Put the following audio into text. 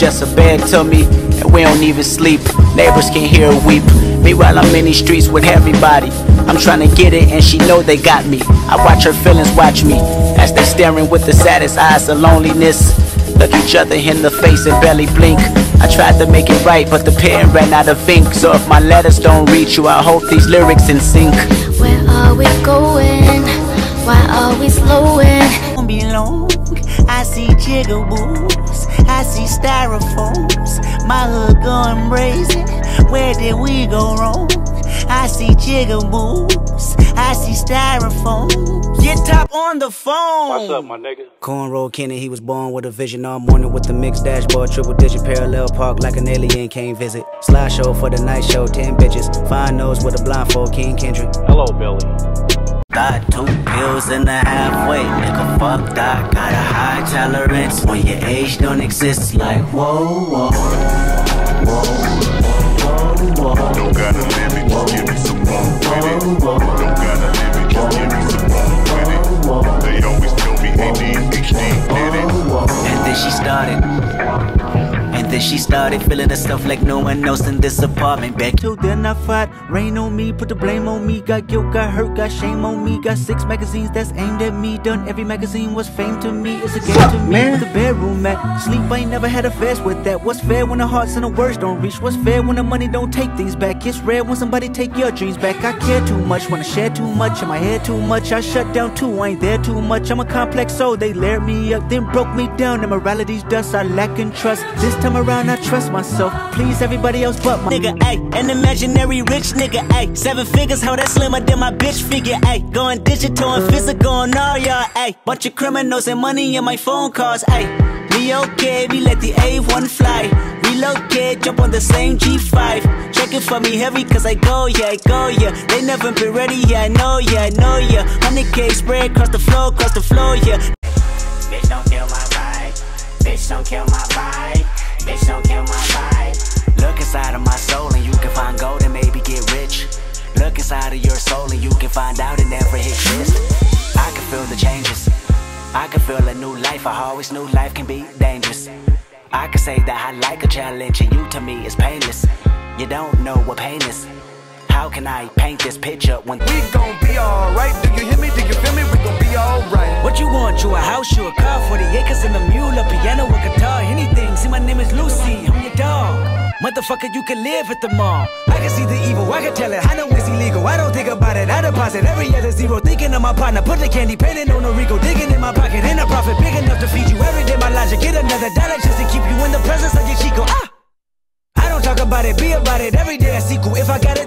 just a bed to me, and we don't even sleep. Neighbors can hear her weep. Meanwhile, I'm in these streets with everybody. I'm trying to get it, and she know they got me. I watch her feelings watch me as they staring with the saddest eyes of loneliness. Look each other in the face and barely blink. I tried to make it right, but the pen ran out of ink. So if my letters don't reach you, I hope these lyrics in sync. Where are we going? Why are we slowing? Won't be long. I see jigaboos, I see styrofoams. My hood going brazen. Where did we go wrong? I see jigaboos, I see styrofoams. Get top on the phone. What's up, my nigga? Cornrow Kenny, he was born with a vision all morning with the mixed dashboard, triple digit parallel park like an alien came visit. Slideshow for the night show, 10 bitches. Fine nose with a blindfold, King Kendrick. Hello, Billy. Got two pills and a halfway, nigga. Fuck that. Got a high tolerance when your age don't exist. Like whoa, whoa, whoa, whoa, whoa. Don't And she started feeling herself like no one else in this apartment. Back Till then I fought, rain on me, put the blame on me. Got guilt, got hurt, got shame on me. Got six magazines that's aimed at me. Done every magazine was fame to me. It's a game to me. man? With the bedroom at sleep, I ain't never had a fast with that. What's fair when the hearts and the words don't reach? What's fair when the money don't take things back? It's rare when somebody take your dreams back. I care too much, wanna share too much, in my head too much. I shut down too, I ain't there too much. I'm a complex soul, they layered me up, then broke me down. Immorality's dust, I lack in trust. This time around, I trust myself. Please everybody else but my nigga. Ayy, an imaginary rich nigga. Ayy, seven figures, how that slimmer than my bitch figure. Ayy, going digital and physical on all y'all. Ayy, bunch of criminals and money in my phone calls. Ayy, me okay, we let the A1 fly. Relocate, jump on the same G5. Check it for me heavy, cause I go, yeah, I go, yeah. They never been ready, yeah, I know, yeah, I know, yeah. 100k spread across the floor, across the floor, yeah. Bitch, don't kill my vibe. I can feel a new life. I always knew life can be dangerous. I can say that I like a challenge and you to me is painless. You don't know what pain is. How can I paint this picture when We gon' be alright. Do you hear me? Do you feel me? We gon' be alright. What you want? You a house, you a car, 40 acres and a mule, a piano, a guitar, anything. See, my name is Lucy, I'm your dog. Motherfucker, you can live at the mall. I can see the evil, I can tell it. I know it's illegal. I deposit every other zero. Thinking of my partner, put the candy painting on a Rico. Digging in my pocket, in a profit big enough to feed you every day. My logic, get another dollar just to keep you in the presence of your Chico. Ah! I don't talk about it, be about it. Every day I sequel. If I got it,